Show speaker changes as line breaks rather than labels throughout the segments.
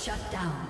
Shut down.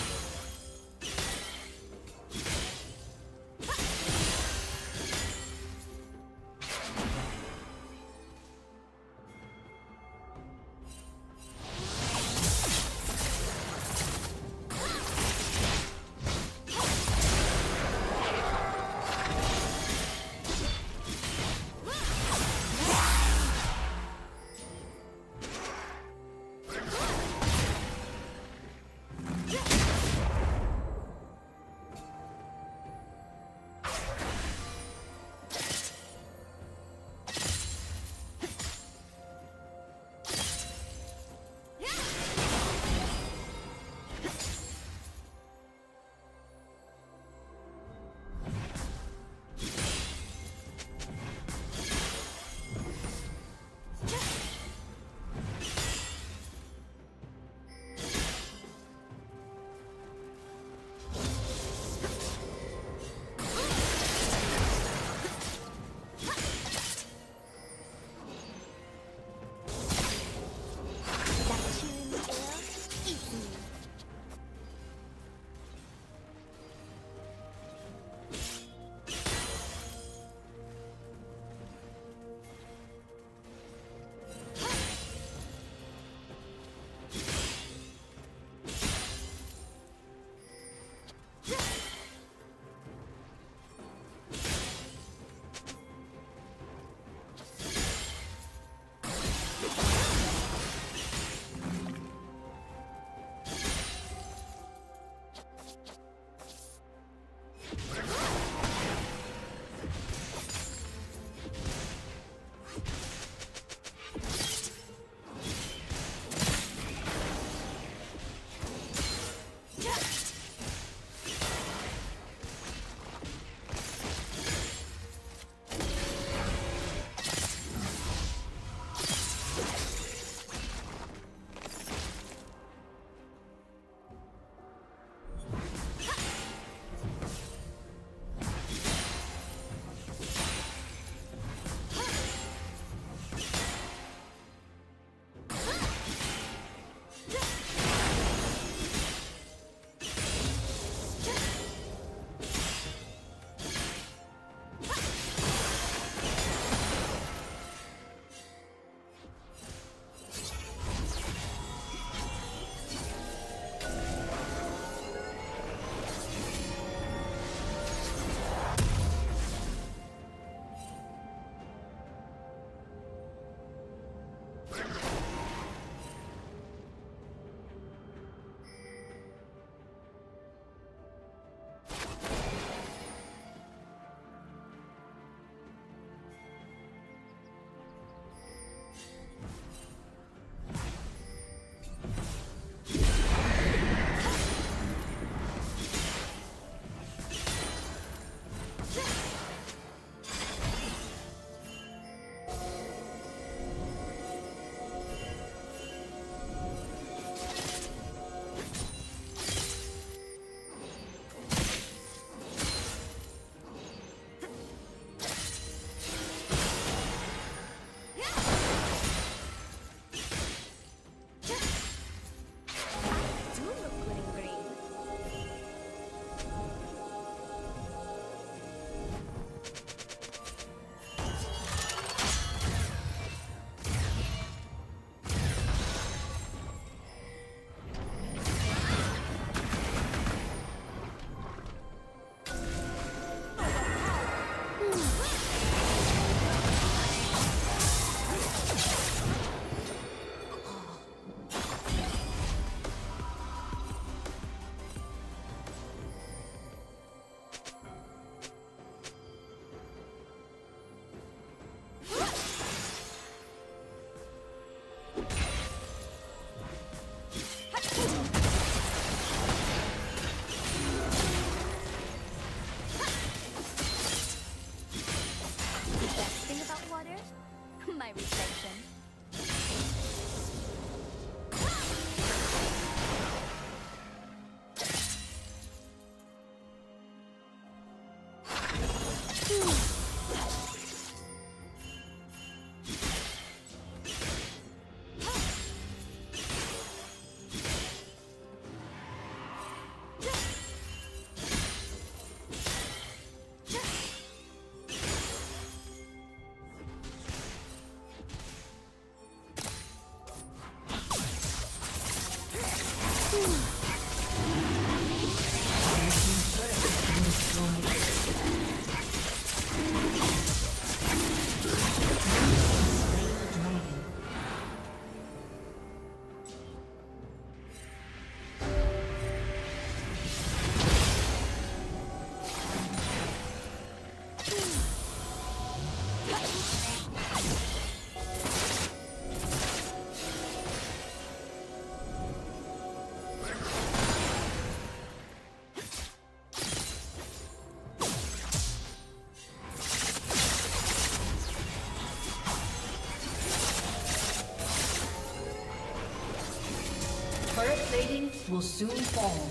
Soon fall.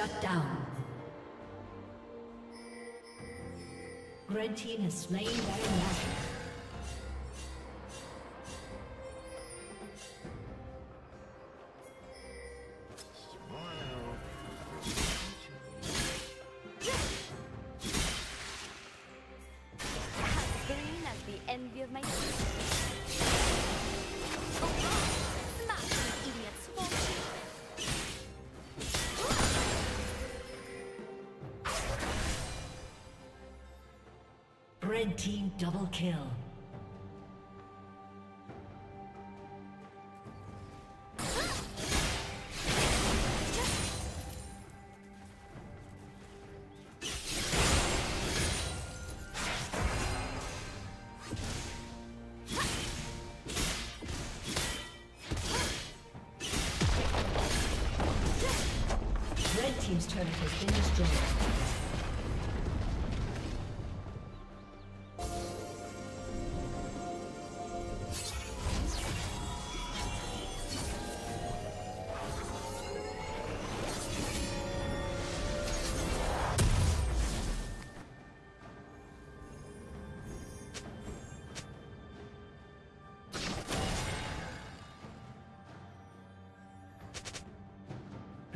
Shut down. Red team has slain Baron Nashor.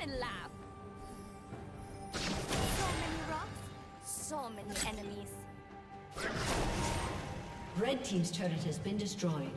And laugh. So many rocks, so many enemies.
Red team's turret has been destroyed.